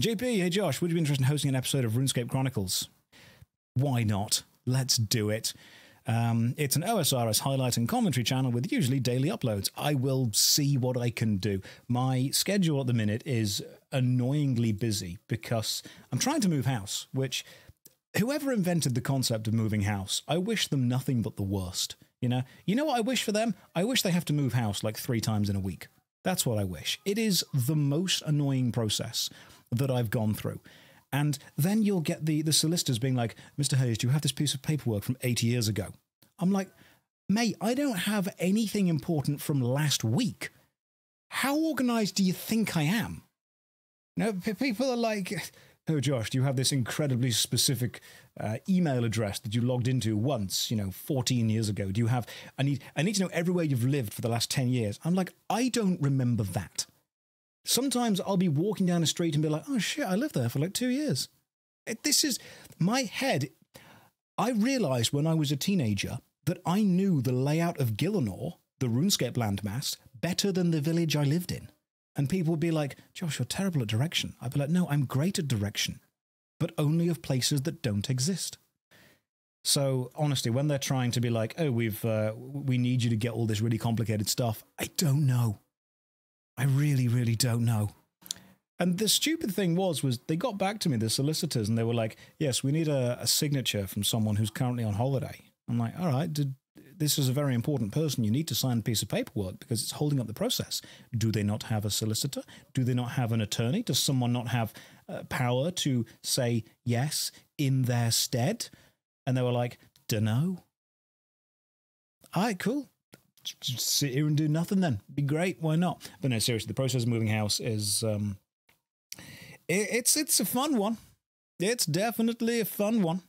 JP, hey Josh, would you be interested in hosting an episode of RuneScape Chronicles? Why not? Let's do it. Um, it's an OSRS highlight and commentary channel with usually daily uploads. I will see what I can do. My schedule at the minute is annoyingly busy because I'm trying to move house, which whoever invented the concept of moving house, I wish them nothing but the worst. You know, you know what I wish for them? I wish they have to move house like three times in a week. That's what I wish. It is the most annoying process that I've gone through. And then you'll get the, the solicitors being like, Mr. Hayes, do you have this piece of paperwork from 80 years ago? I'm like, mate, I don't have anything important from last week. How organized do you think I am? No, people are like, oh, Josh, do you have this incredibly specific uh, email address that you logged into once, you know, 14 years ago? Do you have, I need, I need to know everywhere you've lived for the last 10 years. I'm like, I don't remember that. Sometimes I'll be walking down the street and be like, oh shit, I lived there for like two years. This is my head. I realized when I was a teenager that I knew the layout of Gielinor, the RuneScape landmass, better than the village I lived in. And people would be like, Josh, you're terrible at direction. I'd be like, no, I'm great at direction, but only of places that don't exist. So honestly, when they're trying to be like, oh, we've uh, we need you to get all this really complicated stuff, I don't know. I really, really don't know. And the stupid thing was, was they got back to me, the solicitors, and they were like, "Yes, we need a, a signature from someone who's currently on holiday." I'm like, "All right, did, this is a very important person. You need to sign a piece of paperwork because it's holding up the process. Do they not have a solicitor? Do they not have an attorney? Does someone not have uh, power to say yes in their stead?" And they were like, "Dunno." All right, cool sit here and do nothing then. Be great. Why not? But no, seriously, the process of moving house is um it, it's it's a fun one. It's definitely a fun one.